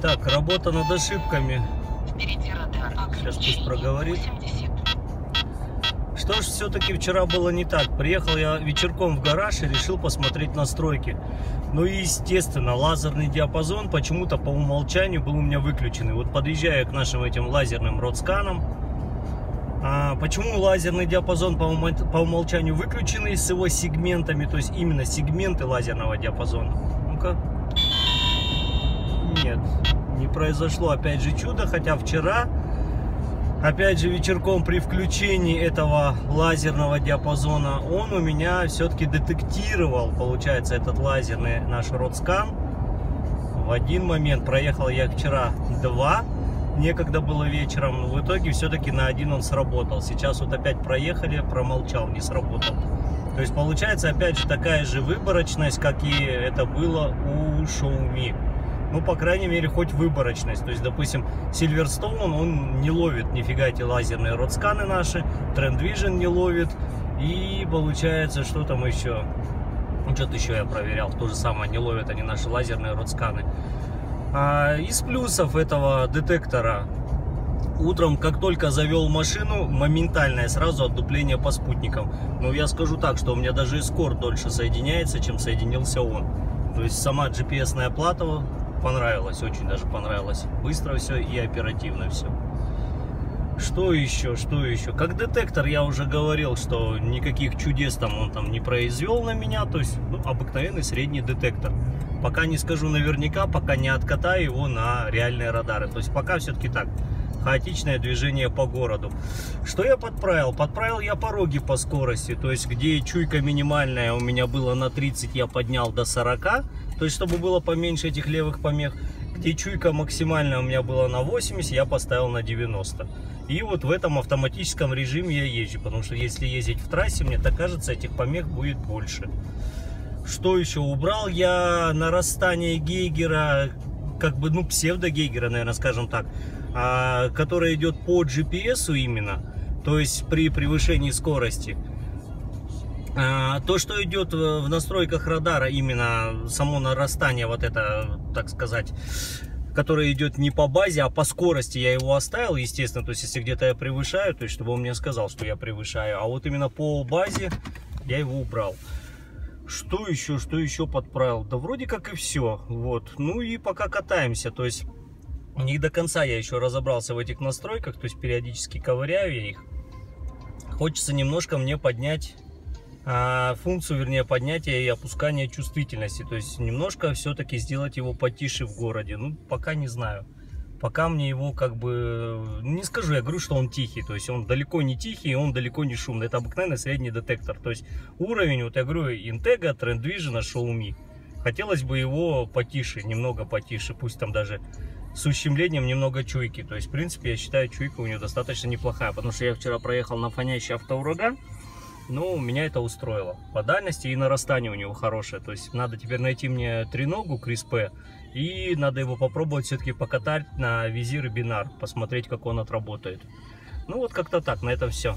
Так, работа над ошибками. Впереди радар. Сейчас пусть проговорит. 80. Что ж все-таки вчера было не так? Приехал я вечерком в гараж и решил посмотреть настройки. Ну и естественно, лазерный диапазон почему-то по умолчанию был у меня выключен. И вот подъезжая к нашим этим лазерным родсканам, а почему лазерный диапазон по умолчанию выключенный с его сегментами, то есть именно сегменты лазерного диапазона? Ну-ка. Нет, не произошло. Опять же чудо, хотя вчера опять же вечерком при включении этого лазерного диапазона он у меня все-таки детектировал получается этот лазерный наш родскан. В один момент проехал я вчера два некогда было вечером но в итоге все-таки на один он сработал. Сейчас вот опять проехали промолчал не сработал. То есть получается опять же такая же выборочность как и это было у Xiaomi ну, по крайней мере, хоть выборочность. То есть, допустим, Silverstone, он не ловит нифига эти лазерные родсканы наши, Trend Vision не ловит. И получается, что там еще? Ну, что-то еще я проверял, то же самое, не ловят они наши лазерные родсканы. А из плюсов этого детектора Утром, как только завел машину, моментальное сразу отдупление по спутникам. Но я скажу так, что у меня даже эскорт дольше соединяется, чем соединился он. То есть сама GPS-ная плата понравилась, очень даже понравилось. Быстро все и оперативно все. Что еще, что еще? Как детектор я уже говорил, что никаких чудес там он там не произвел на меня. То есть ну, обыкновенный средний детектор. Пока не скажу наверняка, пока не откатаю его на реальные радары. То есть пока все-таки так хаотичное движение по городу. Что я подправил? Подправил я пороги по скорости, то есть где чуйка минимальная у меня была на 30, я поднял до 40, то есть чтобы было поменьше этих левых помех. Где чуйка максимальная у меня была на 80, я поставил на 90. И вот в этом автоматическом режиме я езжу, потому что если ездить в трассе, мне так кажется, этих помех будет больше. Что еще? Убрал я нарастание Гейгера, как бы, ну, псевдо-Гейгера, наверное, скажем так а, которая идет по GPS именно, то есть при превышении скорости. А, то, что идет в настройках радара, именно само нарастание, вот это, так сказать, которое идет не по базе, а по скорости я его оставил, естественно, то есть если где-то я превышаю, то есть чтобы он мне сказал, что я превышаю, а вот именно по базе я его убрал. Что еще, что еще подправил? Да вроде как и все, вот. Ну и пока катаемся, то есть не до конца я еще разобрался в этих настройках, то есть периодически ковыряю я их. Хочется немножко мне поднять функцию, вернее, поднятия и опускания чувствительности. То есть немножко все-таки сделать его потише в городе. Ну, пока не знаю. Пока мне его как бы... Не скажу, я говорю, что он тихий. То есть он далеко не тихий, он далеко не шумный. Это обыкновенный средний детектор. То есть уровень, вот я говорю, Intega, Trend Vision, Xiaomi. Хотелось бы его потише, немного потише. Пусть там даже с ущемлением немного чуйки. То есть, в принципе, я считаю, чуйка у нее достаточно неплохая. Потому что я вчера проехал на фонящий автоураган. Ну, меня это устроило. По дальности и нарастание у него хорошее. То есть, надо теперь найти мне треногу Крис П. И надо его попробовать все-таки покатать на визир и бинар. Посмотреть, как он отработает. Ну, вот как-то так. На этом все.